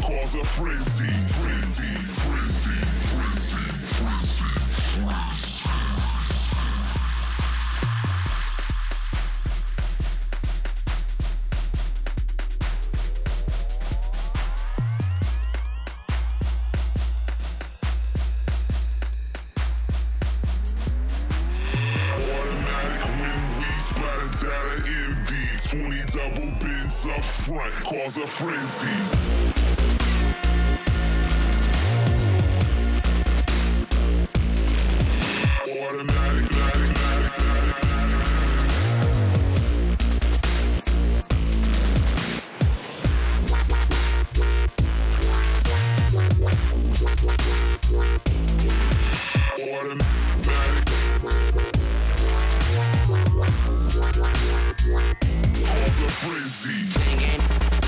Cause a frenzy, frenzy. happens up front cause a frenzy. Automatic. Balls are crazy.